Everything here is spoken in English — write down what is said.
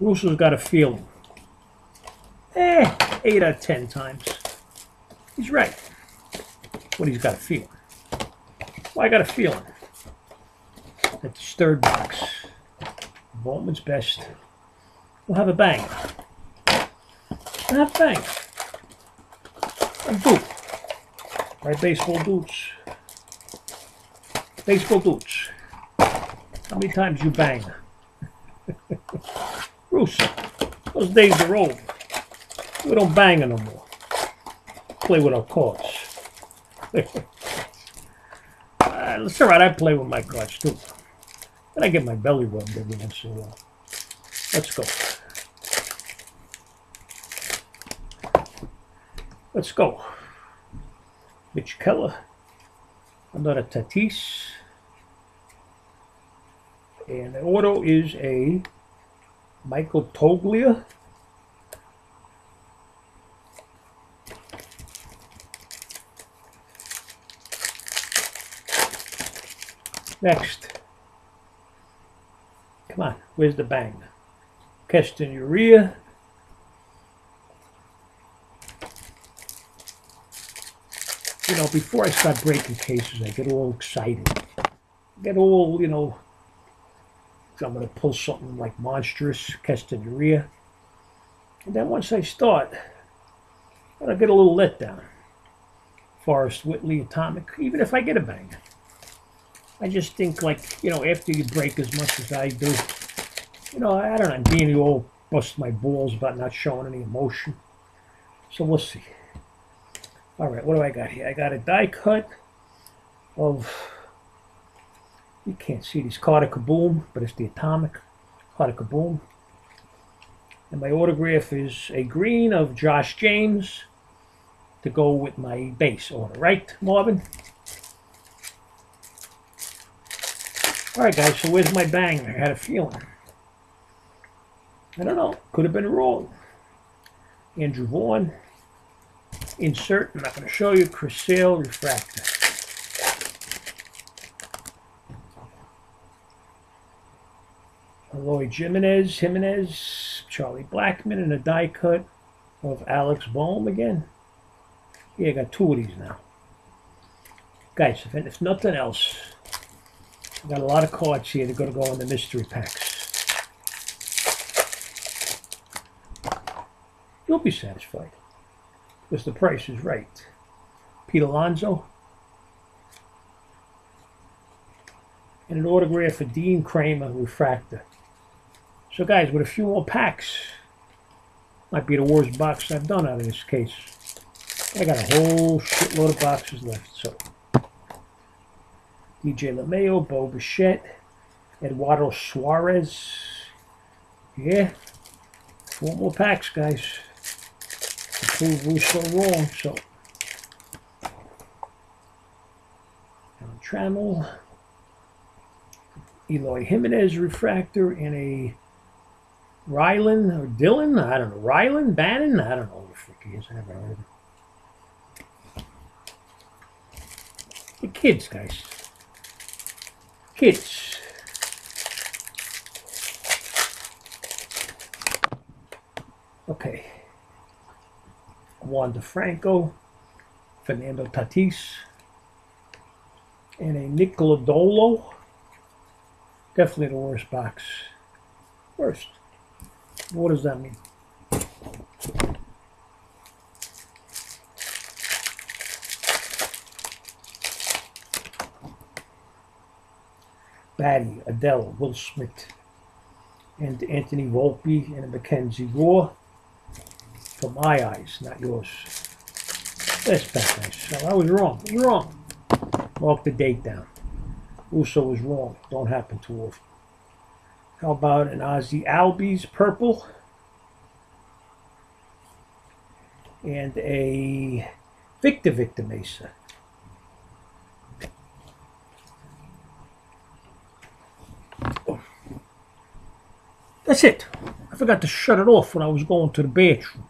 Russo's got a feeling. Eh, eight out of ten times. He's right. But he's got a feeling. Well, I got a feeling that this third box, Bowman's best, will have a bang. Will have a bang. A boot. Right, baseball dudes. Baseball dudes. How many times you bang? Russo, those days are over. We don't bang no more. Play with our cards. uh, it's all right. I play with my cards too. And I get my belly rubbed every once in a while. Let's go. Let's go. Mitch Keller. Another Tatis. And the auto is a Michael Toglia. Next. Come on, where's the bang? Keston Hiura. You know, before I start breaking cases, I get all excited. get all, you know, I'm going to pull something like monstrous, Keston Hiura. And then once I start, I get a little letdown. Forrest Whitley, Atomic, even if I get a bang. I just think like, you know, after you break as much as I do, you know, I don't know, being all bust my balls about not showing any emotion. So we'll see. All right, what do I got here? I got a die cut of, you can't see these Carter Kieboom, but it's the Atomic Carter Kieboom. And my autograph is a green of Josh James to go with my base order, right, Marvin? All right, guys, so where's my bang? I had a feeling. I don't know. Could have been wrong. Andrew Vaughn. Insert. I'm not going to show you. Chris Sale. Refractor. Eloy Jimenez. Jimenez. Charlie Blackmon, And a die cut of Alex Bohm again. Yeah, I got two of these now. Guys, if, if nothing else, I got a lot of cards here that are going to go in the mystery packs. You'll be satisfied because the price is right. Pete Alonso. And an autograph for Dean Kremer, Refractor. So guys, with a few more packs, might be the worst box I've done out of this case. I got a whole shitload of boxes left, so DJ LeMahieu, Bo Bichette, Eduardo Suarez. Yeah, four more packs, guys. To prove we're so wrong. So, Alan Trammell, Eloy Jimenez refractor, and a Rylan or Dylan. I don't know. Rylan Bannon. I don't know who the frick he is. I never heard of him. The kids, guys kids. Okay. Wander Franco, Fernando Tatis, and a Nick Lodolo. Definitely the worst box. Worst. What does that mean? Baty, Adell, Will Smith, and Anthony Volpe and MacKenzie Gore. For my eyes, not yours. That's bad. So I was wrong. I was wrong. Mark the date down. Uso was wrong. Don't happen too often. How about an Ozzie Albies purple? And a Victor Victor Mesa. That's it. I forgot to shut it off when I was going to the bathroom.